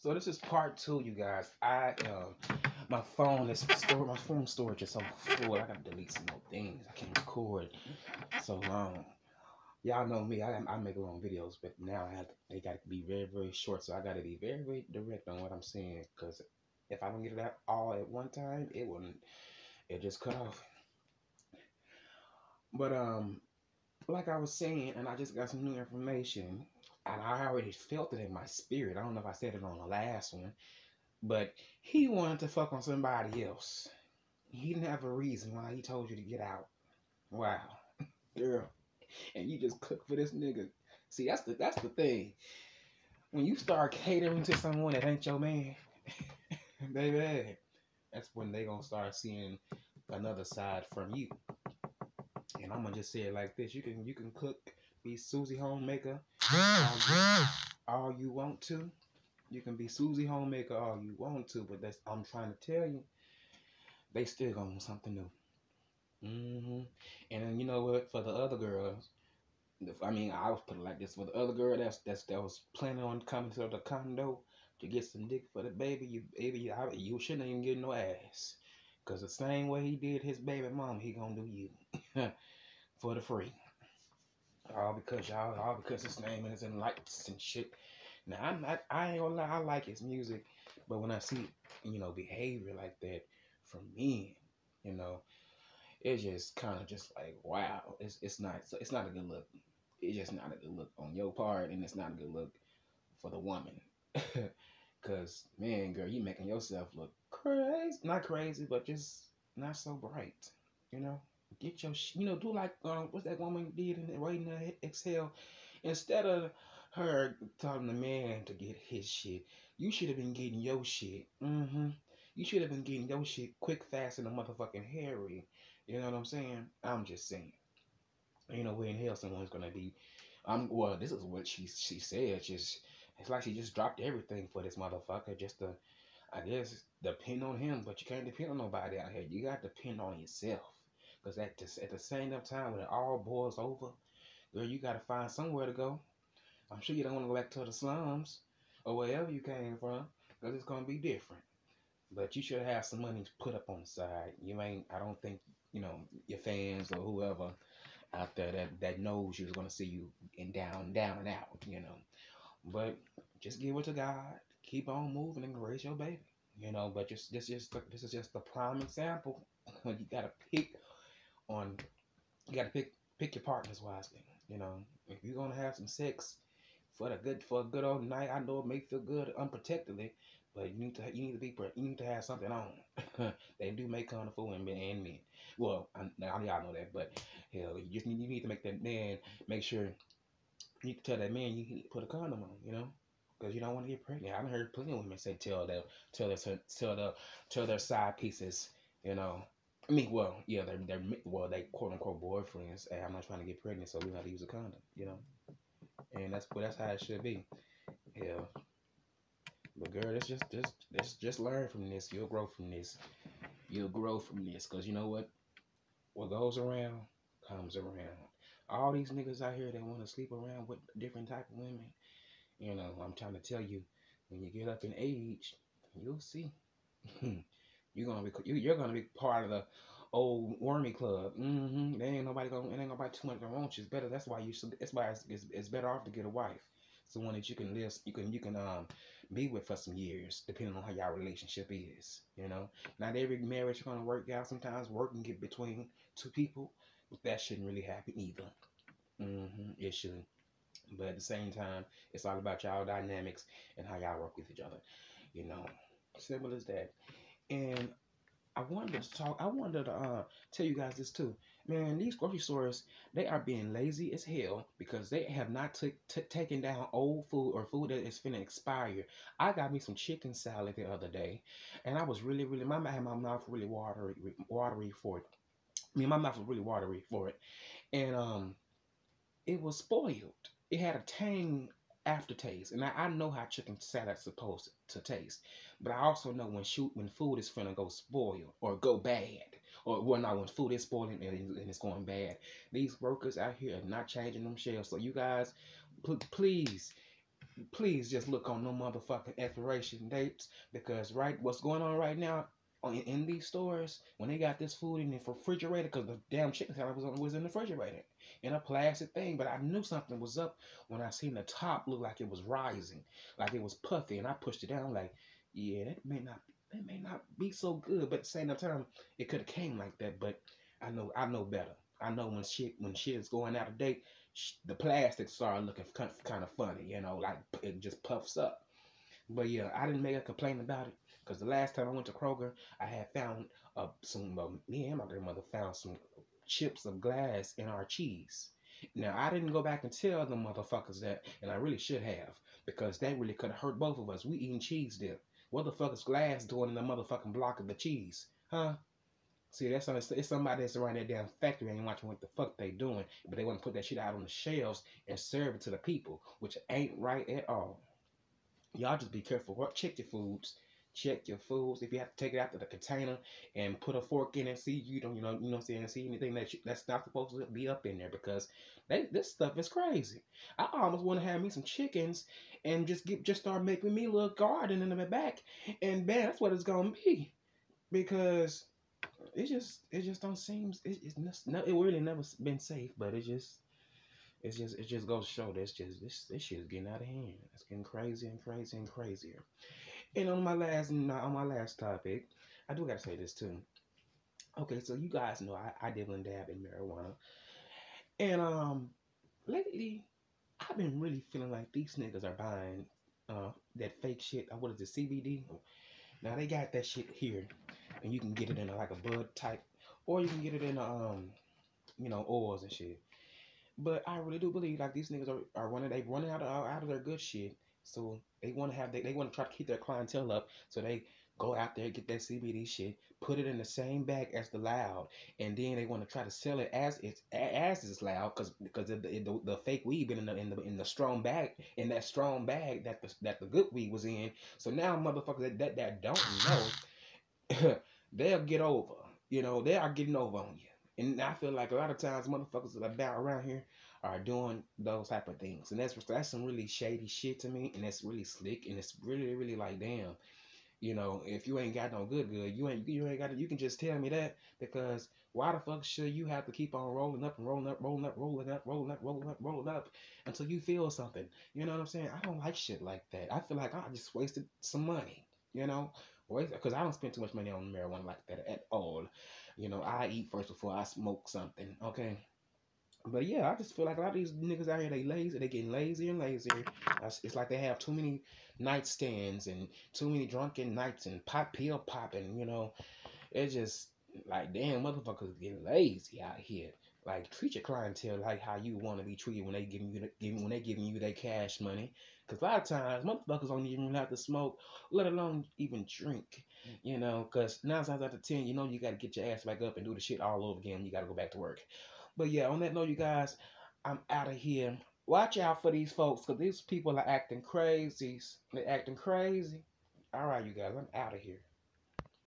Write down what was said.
So this is part two, you guys. I um my phone is store my phone storage is so full. I gotta delete some more things. I can't record so long. Y'all know me. I I make long videos, but now I have they got to be very very short. So I got to be very very direct on what I'm saying. Cause if I don't get it out all at one time, it wouldn't. It just cut off. But um, like I was saying, and I just got some new information and I already felt it in my spirit. I don't know if I said it on the last one, but he wanted to fuck on somebody else. He didn't have a reason why he told you to get out. Wow, girl, and you just cook for this nigga. See, that's the that's the thing. When you start catering to someone that ain't your man, baby, that's when they gonna start seeing another side from you. And I'm gonna just say it like this: you can you can cook be Susie Homemaker all you want to. You can be Susie Homemaker all you want to, but that's I'm trying to tell you, they still gonna want something new. Mm-hmm. And then you know what? For the other girls, I mean, I was put it like this: for the other girl that's that's that was planning on coming to the condo to get some dick for the baby, you baby, I, you shouldn't even get no ass, cause the same way he did his baby mom, he gonna do you for the free. All because y'all, all because his name is in lights and shit. Now I'm not, I ain't gonna lie, I like his music, but when I see, you know, behavior like that from men, you know, it's just kind of just like wow, it's it's not so it's not a good look. It's just not a good look on your part, and it's not a good look for the woman. Cause man, girl, you making yourself look crazy, not crazy, but just not so bright, you know. Get your, you know, do like um, what's that woman did in waiting to exhale. Instead of her telling the man to get his shit, you should have been getting your shit. Mm-hmm. You should have been getting your shit quick, fast, and a motherfucking hairy. You know what I'm saying? I'm just saying. You know, where in hell someone's gonna be. I'm well. This is what she she said. Just it's like she just dropped everything for this motherfucker just to, I guess, depend on him. But you can't depend on nobody out here. You got to depend on yourself. Because at the, at the same time, when it all boils over, girl, you got to find somewhere to go. I'm sure you don't want to go back to the slums or wherever you came from because it's going to be different. But you should have some money put up on the side. You ain't, I don't think, you know, your fans or whoever out there that, that knows you're going to see you in down, down and out, you know. But just give it to God. Keep on moving and raise your baby, you know. But just this is just this is just the prime example. you got to pick on you got to pick pick your partners wisely. You know, if you're gonna have some sex for the good for a good old night, I know it may feel good unprotectedly, but you need to you need to be you need to have something on. they do make kind of fool and men and men. Well, I, now y'all know that, but hell, you just need you need to make that man make sure. You to tell that man you put a condom on. You know. Because you don't want to get pregnant. I've heard plenty of women say tell their tell their tell their tell their side pieces, you know, I mean, well, yeah, they're they're well, they quote unquote boyfriends. and I'm not trying to get pregnant, so we have to use a condom, you know. And that's that's how it should be. Yeah. But girl, let's just just let's just learn from this. You'll grow from this. You'll grow from this, cause you know what? What goes around comes around. All these niggas out here that want to sleep around with different type of women, you know, I'm trying to tell you, when you get up in age, you'll see. You're gonna be you're gonna be part of the old wormy club. Mm-hmm. There ain't nobody gonna ain't nobody too much gonna want you. It's better. That's why you should. That's why it's, it's, it's better off to get a wife. Someone that you can live, you can you can um be with for some years, depending on how your relationship is. You know, not every marriage is gonna work out. Sometimes work can get between two people, but that shouldn't really happen either. Mm-hmm. It shouldn't. But at the same time, it's all about y'all dynamics and how y'all work with each other. You know, simple as that. And I wanted to talk. I wanted to uh, tell you guys this too. Man, these grocery stores they are being lazy as hell because they have not t- t- taken down old food or food that is finna expire. I got me some chicken salad the other day, and I was really, really my had my mouth really watery, watery for it. I mean, my mouth was really watery for it, and um, it was spoiled. It had a tang aftertaste, and I, I know how chicken salad's supposed to taste. But I also know when shoot when food is finna go spoil or go bad, or well, not when food is spoiling and, and it's going bad. These workers out here are not changing them shells. So you guys, please please just look on no motherfucking expiration dates because right, what's going on right now in, these stores when they got this food in the refrigerator because the damn chicken salad was, on, was in the refrigerator in a plastic thing. But I knew something was up when I seen the top look like it was rising, like it was puffy, and I pushed it down like, yeah, that may not that may not be so good, but at the same time, it could have came like that. But I know I know better. I know when shit when shit is going out of date, the plastic started looking kind of funny, you know, like it just puffs up. But yeah, I didn't make a complaint about it because the last time I went to Kroger, I had found uh, some. Uh, me and my grandmother found some chips of glass in our cheese. Now I didn't go back and tell the motherfuckers that, and I really should have because that really could have hurt both of us. We eating cheese dip. What the fuck is glass doing in the motherfucking block of the cheese, huh? See, that's it's somebody that's around that damn factory ain't watching what the fuck they doing, but they want to put that shit out on the shelves and serve it to the people, which ain't right at all. Y'all just be careful. Check your foods. Check your foods. If you have to take it out of the container and put a fork in and see you don't, you know, you know, see and see anything that you, that's not supposed to be up in there because they, this stuff is crazy. I almost want to have me some chickens and just get just start making me a little garden in the back, and man, that's what it's gonna be because it just it just don't seem it, it's not, it really never been safe, but it just it's just it just goes to show this just this this shit is getting out of hand. It's getting crazy and crazy and crazier. And on my last on my last topic, I do gotta say this too. Okay, so you guys know I, I dibble and dab in marijuana. And um lately I've been really feeling like these niggas are buying uh that fake shit. Uh, what is it, CBD? Now they got that shit here and you can get it in a, like a bud type, or you can get it in a, um, you know, oils and shit. But I really do believe like these niggas are, are running they running out of out of their good shit. So they want to have they, they want to try to keep their clientele up. So they go out there get that CBD shit, put it in the same bag as the loud, and then they want to try to sell it as it's as it's loud because because the, the, the fake weed been in the in the in the strong bag in that strong bag that the that the good weed was in. So now motherfuckers that that, that don't know they'll get over. You know, they are getting over on you. And I feel like a lot of times motherfuckers that about around here are doing those type of things. And that's that's some really shady shit to me. And that's really slick. And it's really, really like, damn, you know, if you ain't got no good good, you ain't you ain't got it. you can just tell me that because why the fuck should you have to keep on rolling up and rolling up, rolling up, rolling up, rolling up, rolling up, rolling up until you feel something? You know what I'm saying? I don't like shit like that. I feel like I just wasted some money. You know, because I don't spend too much money on marijuana like that at all. You know, I eat first before I smoke something. Okay. But yeah, I just feel like a lot of these niggas out here, they lazy. They getting lazier and lazier. It's like they have too many nightstands and too many drunken nights and pop pill popping. You know, it's just like damn motherfuckers getting lazy out here. Like treat your clientele like how you want to be treated when they giving you the, when they giving you their cash money. Cause a lot of times motherfuckers don't even have to smoke, let alone even drink. Mm. You know, cause nine times out of ten, you know you got to get your ass back up and do the shit all over again. You got to go back to work. But yeah, on that note, you guys, I'm out of here. Watch out for these folks, cause these people are acting crazy. They're acting crazy. All right, you guys, I'm out of here.